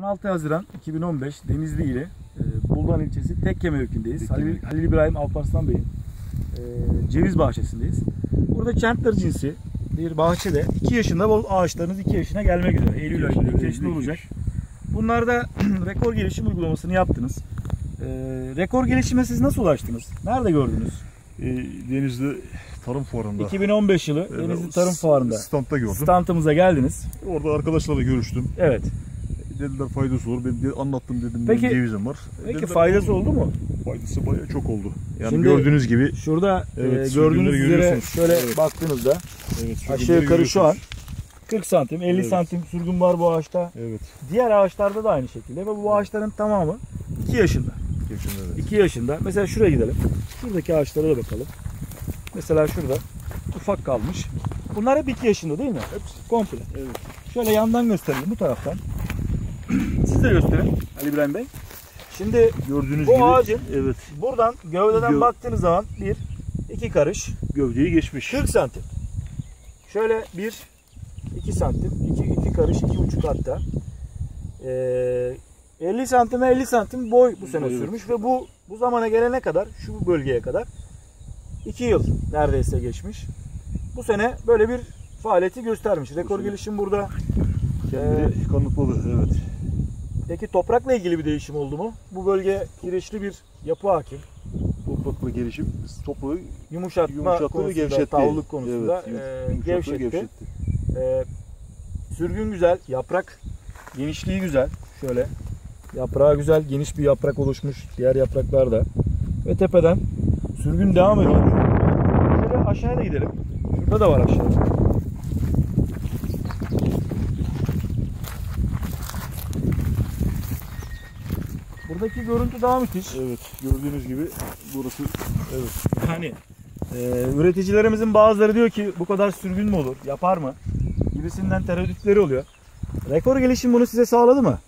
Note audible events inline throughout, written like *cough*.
16 Haziran 2015 Denizli ili e, Buldan ilçesi Tekke mevkindeyiz. Halil, Halil İbrahim Alparslan Bey'in e, ceviz bahçesindeyiz. Burada Chandler cinsi bir bahçede 2 yaşında bu ağaçlarımız 2 yaşına gelmek üzere. Eylül ayında 2 yaşında olacak. Bunlarda *clears throat* rekor gelişim uygulamasını yaptınız. E, rekor gelişime siz nasıl ulaştınız? Nerede gördünüz? E, Denizli Tarım Fuarı'nda. 2015 yılı Denizli Tarım Fuarı'nda Standta gördüm. standımıza geldiniz. Orada arkadaşlarla görüştüm. Evet. Dediler faydası olur. Ben de anlattım dedim. Peki- benim cevizim var. Peki Dediler, faydası oldu mu? Faydası bayağı çok oldu. Yani Şimdi- gördüğünüz gibi. Şurada Evet, e, gördüğünüz üzere şöyle Evet. baktığınızda Evet, aşağı yukarı şu an görüyorsunuz. 40 santim 50 Evet. santim sürgün var bu ağaçta. Evet. Diğer ağaçlarda da aynı şekilde ve bu ağaçların tamamı 2 yaşında. Geçen evet. 2 yaşında. Mesela şuraya gidelim. Şuradaki ağaçlara da bakalım. Mesela şurada ufak kalmış. Bunlar hep 2 yaşında değil mi? Hepsi komple. Evet. Şöyle yandan gösterelim bu taraftan. Siz de gösterin Ali İbrahim Bey. Şimdi Gördüğünüz Bu gibi. ağacın- Evet. buradan gövdeden Gö- baktığınız zaman bir iki karış Gövdeyi geçmiş. 40 santim. Şöyle bir 2 santim, 2 iki karış, iki buçuk hatta. Ee, 50 santime 50 santim boy bu sene Evet. sürmüş ve bu bu zamana gelene kadar şu bölgeye kadar 2 yıl neredeyse geçmiş. Bu sene böyle bir faaliyeti göstermiş. Rekor gelişim burada. Kendini kanıtladı. Evet. Peki toprakla ilgili bir değişim oldu mu? Bu bölge kireçli bir yapı hakim. Toprakla gelişim toprağı Yumuşatma yumuşattı ve konusunda, gevşetti. tavlılık konusunda Evet, e, ve gevşetti. gevşetti. Ee, sürgün güzel, yaprak genişliği güzel. Şöyle yaprağı güzel, geniş bir yaprak oluşmuş. Diğer yapraklar da. Ve tepeden sürgün devam ediyor. Şöyle aşağıya da gidelim. Şurada da var aşağıda. Buradaki görüntü daha müthiş. Evet. Gördüğünüz gibi burası evet. Yani e, üreticilerimizin bazıları diyor ki bu kadar sürgün mü olur, yapar mı? Gibisinden tereddütleri oluyor. Rekor gelişim bunu size sağladı mı?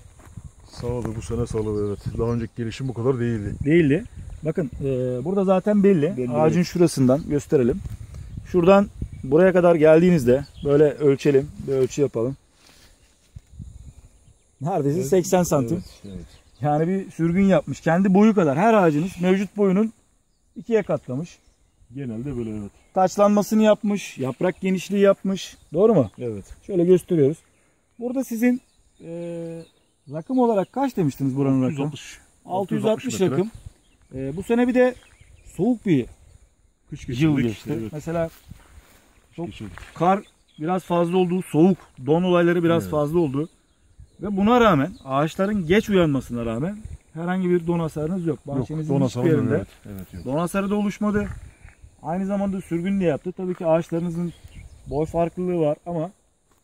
Sağladı bu sene sağladı evet. Daha önceki gelişim bu kadar değildi. Değildi. Bakın e, burada zaten belli. Belli, Ağacın şurasından gösterelim. Şuradan buraya kadar geldiğinizde böyle ölçelim. Bir ölçü yapalım. Neredeyse Evet, 80 santim. Evet, evet. Yani bir sürgün yapmış. Kendi boyu kadar. Her ağacınız mevcut boyunun ikiye katlamış. Genelde böyle evet. Taçlanmasını yapmış. Yaprak genişliği yapmış. Doğru mu? Evet. Şöyle gösteriyoruz. Burada sizin e, rakım olarak kaç demiştiniz buranın rakımı? 660. 660 metre. rakım. E, bu sene bir de soğuk bir Kış yıl geçti. Evet. Mesela Çok- kar biraz fazla oldu, soğuk, don olayları biraz Evet. fazla oldu. Ve buna rağmen ağaçların geç uyanmasına rağmen herhangi bir don hasarınız yok. Yok, Bahçenizin dona hiçbir yerinde Evet, evet yok. don hasarı da oluşmadı. Aynı zamanda sürgün de yaptı. Tabii ki ağaçlarınızın boy farklılığı var ama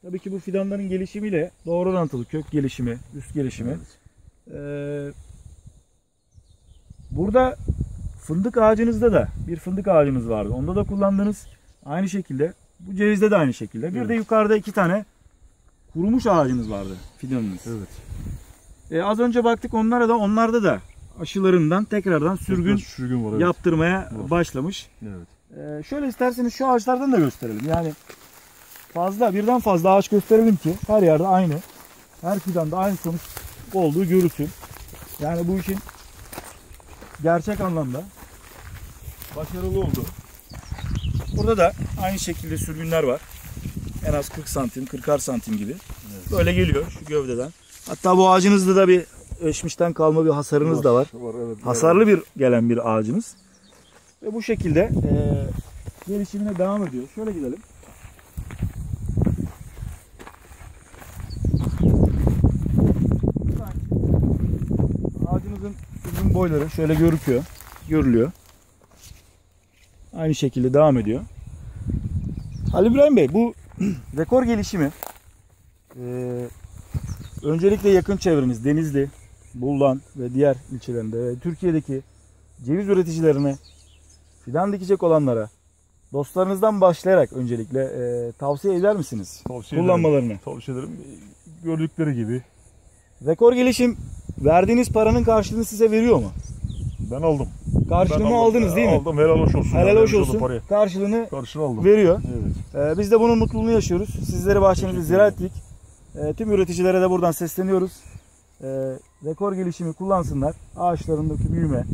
tabii ki bu fidanların gelişimiyle doğru orantılı kök gelişimi, üst gelişimi. Evet. Ee, burada fındık ağacınızda da bir fındık ağacınız vardı. Onda da kullandığınız aynı şekilde. Bu cevizde de aynı şekilde. Bir de Evet. yukarıda iki tane kurumuş ağacınız vardı fidanınız. Evet. Ee, az önce baktık onlara da onlarda da aşılarından tekrardan sürgün Biraz sürgün var evet. yaptırmaya Var. başlamış. Evet. Ee, şöyle isterseniz şu ağaçlardan da gösterelim. Yani fazla birden fazla ağaç gösterelim ki her yerde aynı. Her fidanda aynı sonuç olduğu görülsün. Yani bu işin gerçek anlamda başarılı oldu. Burada da aynı şekilde sürgünler var. En az 40 santim, 40'ar santim gibi. Böyle geliyor şu gövdeden. Hatta bu ağacınızda da bir geçmişten kalma bir hasarınız da var. Var evet. Hasarlı bir gelen bir ağacınız. Ve bu şekilde e, gelişimine devam ediyor. Şöyle gidelim. Ağacınızın uzun boyları şöyle görüküyor. Görülüyor. Aynı şekilde devam ediyor. Ali İbrahim Bey bu *clears throat* rekor gelişimi e, öncelikle yakın çevreniz Denizli, Buldan ve diğer ilçelerinde ve Türkiye'deki ceviz üreticilerine fidan dikecek olanlara dostlarınızdan başlayarak öncelikle e, tavsiye eder misiniz? Tavsiye Kullanmalarını. ederim. Tavsiye ederim. Gördükleri gibi Rekor gelişim verdiğiniz paranın karşılığını size veriyor mu? ben aldım. Karşılığını Ben aldım. aldınız değil mi? Aldım. Helal hoş olsun. Helal hoş olsun. Parayı. Karşılığını Karşını aldım. veriyor. Evet. Ee, biz de bunun mutluluğunu yaşıyoruz. Sizleri bahçemizi Teşekkür ziyaret ettik. Ee, tüm üreticilere de buradan sesleniyoruz. e, rekor gelişimi kullansınlar. Ağaçlarındaki büyüme,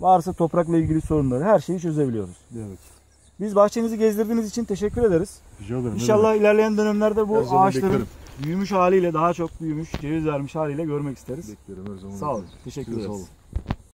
varsa toprakla ilgili sorunları her şeyi çözebiliyoruz. Evet. Biz bahçenizi gezdirdiğiniz için teşekkür ederiz. Rica ederim. İnşallah ilerleyen dönemlerde Her bu zaman ağaçların beklerim. büyümüş haliyle daha çok büyümüş, ceviz vermiş haliyle görmek isteriz. Beklerim her zaman. Sağ olun. Teşekkür sağ ederiz. olun.